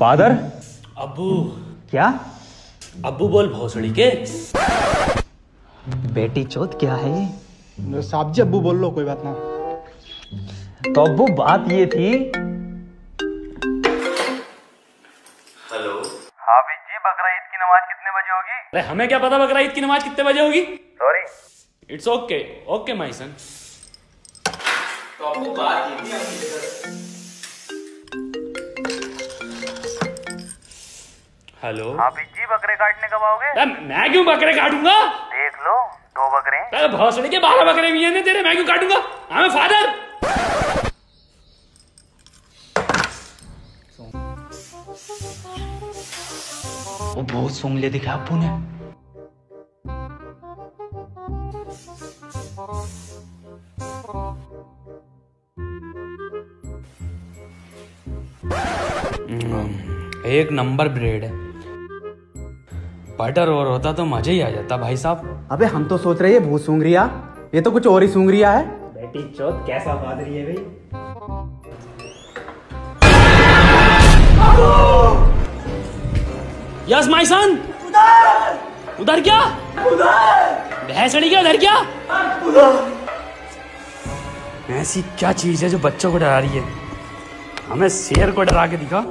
Father? Abu. क्या? अब्बू बोल भोसड़ी के। बेटी चौथ क्या है साहब जी अब्बू बोल लो कोई बात ना। तो अब्बू बात ये थी। हेलो। हाफिज जी बकरा ईद की नमाज़ कितने बजे होगी? अरे हमें क्या पता बकरा ईद की नमाज़ कितने बजे होगी? Sorry it's okay okay my son hello? Hafiz ji बकरे काटने कब आओगे? मैं क्यों बकरे काटूँगा? देख लो दो बकरे हैं। अरे भोसड़ी के बारह बकरे भी हैं तेरे मैं क्यों काटूँगा? हमें फादर वो बहुत सूंघले दिखे अब्बू ने। एक नंबर ब्रेड है। बटर और होता तो मज़ा ही आ जाता भाई साहब। अबे हम तो सोच रहे हैं भूत सूंघ रिया ये तो कुछ और ही सूंघ रिया है। बेटी चौथ कैसा फादर है भाई? Yes my son. उधर! उधर क्या? उधर! भैंसड़ी क्या उधर क्या? ऐसी क्या चीज़ है जो बच्चों को डरा रही है? हमें शेर को डरा के दिखा।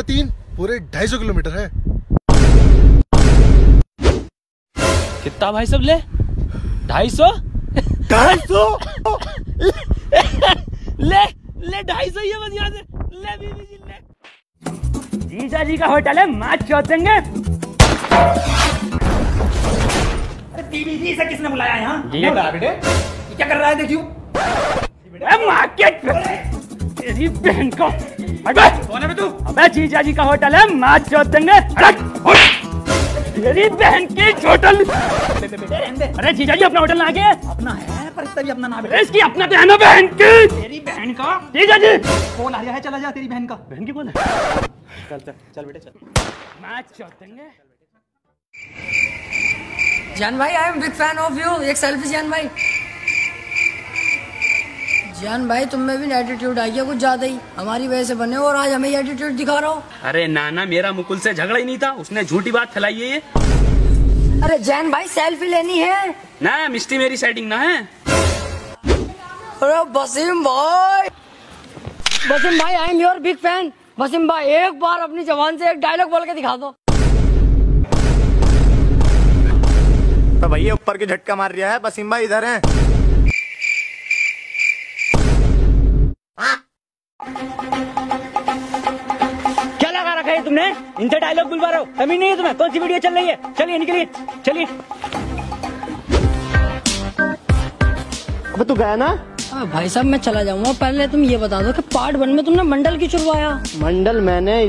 या तीन पूरे ढाई सौ किलोमीटर है। कितना भाई सब ले? ढाई सौ? ढाई सौ? ले ले ढाई सौ ये बस यहाँ से। ले बीबी जी ले। जीजा जी का होटल है मैच चौथेंगे। बीबी जी से किसने बुलाया यहाँ? ये बेटे। क्या कर रहा है देखियो मार्केट तेरी बहन को अबे कौन है तू? अबे जीजा जी का होटल है मैच चौथेंगे तेरी बहन की होटल अरे जीजा जी अपना होटल ना के अपना है पर इसका भी अपना नाम है इसकी अपना तो है ना बहन की। तेरी बहन का? जीजा जी। कौन आ गया है चला जा तेरी बहन का। बहन की कौन है? चल चल चल बेटे चल। मैच चौथेंगे जान भाई I am big fan of you एक सेल्फी जान भाई। जान भाई तुम में भी एटीट्यूड आई है कुछ ज़्यादा ही। हमारी वजह से बने हो और आज हमें एटीट्यूड दिखा रहा हो। अरे नाना मेरा मुकुल से झगड़ा ही नहीं था। उसने झूठी बात फैलाई है ये। अरे जैन भाई सेल्फी लेनी है। ना मिस्टी मेरी सेटिंग ना है। अरे वसीम भाई। वसीम भाई I am your big fan Wasim भाई एक बार अपनी जबान से एक डायलॉग बोल के दिखा दो। तो भैया ऊपर के झटका मार रहा है बसीम भाई इधर है। तुमने? इनसे डायलॉग बुलवा रहे हो कमी नहीं है तुम्हें। कौन सी वीडियो चल रही है? चलिए निकलिए। चलिए। अब तू गया ना? आ, भाई साहब मैं चला जाऊँगा। पहले तुम ये बता दो कि पार्ट वन में तुमने मंडल की छुड़वाया मंडल मैंने